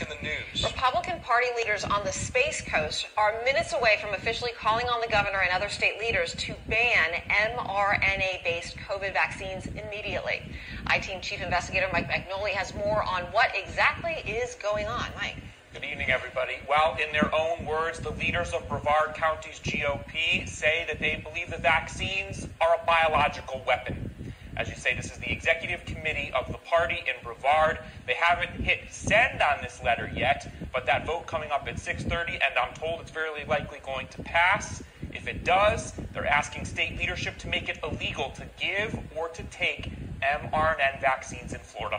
in the news. Republican Party leaders on the Space Coast are minutes away from officially calling on the governor and other state leaders to ban mRNA based COVID vaccines immediately. I Team Chief Investigator Mike Magnoli has more on what exactly is going on. Mike. Good evening, everybody. Well, in their own words, the leaders of Brevard County's GOP say that they believe the vaccines are a biological weapon. As you say, this is the executive committee of the party in Brevard. They haven't hit send on this letter yet, but that vote coming up at 6:30, and I'm told it's very likely going to pass. If it does, they're asking state leadership to make it illegal to give or to take mRNA vaccines in Florida.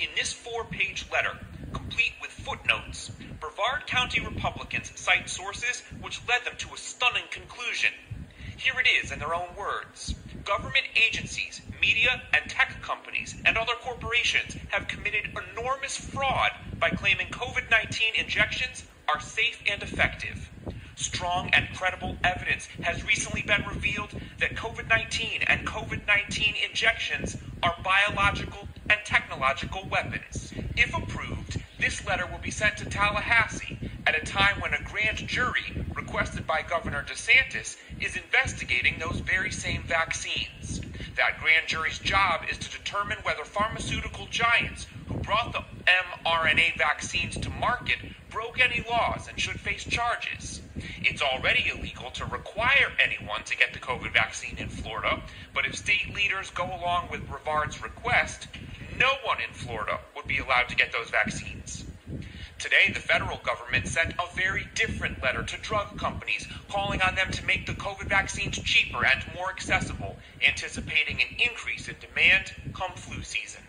In this four-page letter, complete with footnotes, Brevard County Republicans cite sources which led them to a stunning conclusion. Here it is in their own words government agencies, media, and tech companies, and other corporations have committed enormous fraud by claiming COVID 19 injections are safe and effective. Strong and credible evidence has recently been revealed that COVID 19 and COVID 19 injections are biological and technological weapons. If approved, this letter will be sent to Tallahassee at a time when a grand jury, requested by Governor DeSantis, is investigating those very same vaccines. That grand jury's job is to determine whether pharmaceutical giants who brought the mRNA vaccines to market broke any laws and should face charges. It's already illegal to require anyone to get the COVID vaccine in Florida, but if state leaders go along with Brevard's request, no one in Florida would be allowed to get those vaccines. Today, the federal government sent a very different letter to drug companies, calling on them to make the COVID vaccines cheaper and more accessible, anticipating an increase in demand come flu season.